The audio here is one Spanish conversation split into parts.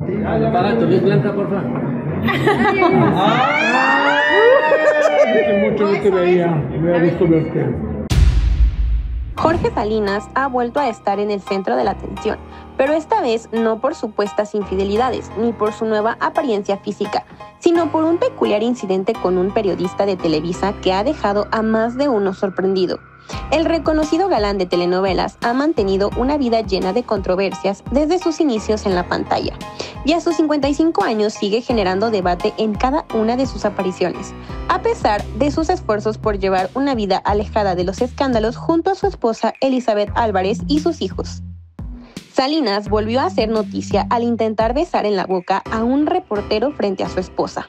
Paga tu luz blanca, por favor. mucho no te veía, me ha visto verte. Jorge Salinas ha vuelto a estar en el centro de la atención, pero esta vez no por supuestas infidelidades ni por su nueva apariencia física, sino por un peculiar incidente con un periodista de Televisa que ha dejado a más de uno sorprendido. El reconocido galán de telenovelas ha mantenido una vida llena de controversias desde sus inicios en la pantalla y a sus 55 años sigue generando debate en cada una de sus apariciones, a pesar de sus esfuerzos por llevar una vida alejada de los escándalos junto a su esposa Elizabeth Álvarez y sus hijos. Salinas volvió a hacer noticia al intentar besar en la boca a un reportero frente a su esposa.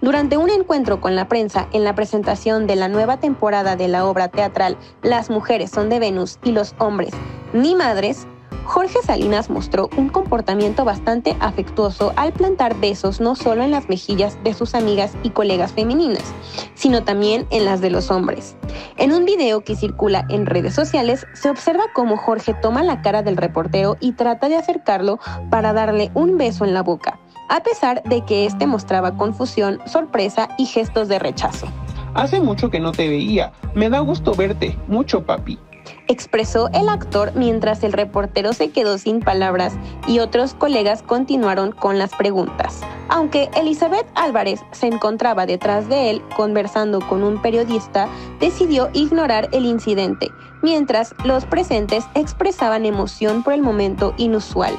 Durante un encuentro con la prensa en la presentación de la nueva temporada de la obra teatral Las mujeres son de Venus y los hombres ni madres, Jorge Salinas mostró un comportamiento bastante afectuoso al plantar besos no solo en las mejillas de sus amigas y colegas femeninas, sino también en las de los hombres. En un video que circula en redes sociales se observa cómo Jorge toma la cara del reportero y trata de acercarlo para darle un beso en la boca a pesar de que este mostraba confusión, sorpresa y gestos de rechazo. Hace mucho que no te veía. Me da gusto verte. Mucho, papi. Expresó el actor mientras el reportero se quedó sin palabras y otros colegas continuaron con las preguntas. Aunque Elizabeth Álvarez se encontraba detrás de él conversando con un periodista, decidió ignorar el incidente, mientras los presentes expresaban emoción por el momento inusual.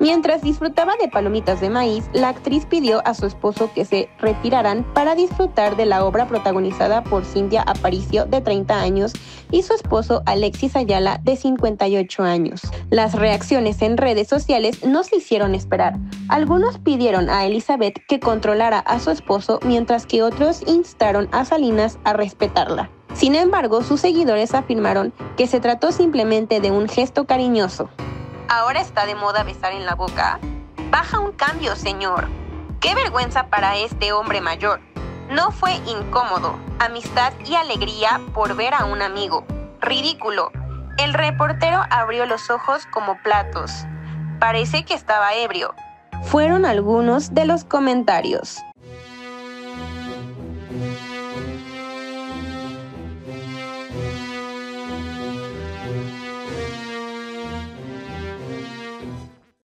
Mientras disfrutaba de palomitas de maíz, la actriz pidió a su esposo que se retiraran para disfrutar de la obra protagonizada por Cintia Aparicio, de 30 años, y su esposo Alexis Ayala, de 58 años. Las reacciones en redes sociales no se hicieron esperar. Algunos pidieron a Elizabeth que controlara a su esposo, mientras que otros instaron a Salinas a respetarla. Sin embargo, sus seguidores afirmaron que se trató simplemente de un gesto cariñoso ahora está de moda besar en la boca? Baja un cambio, señor. Qué vergüenza para este hombre mayor. No fue incómodo, amistad y alegría por ver a un amigo. Ridículo. El reportero abrió los ojos como platos. Parece que estaba ebrio. Fueron algunos de los comentarios.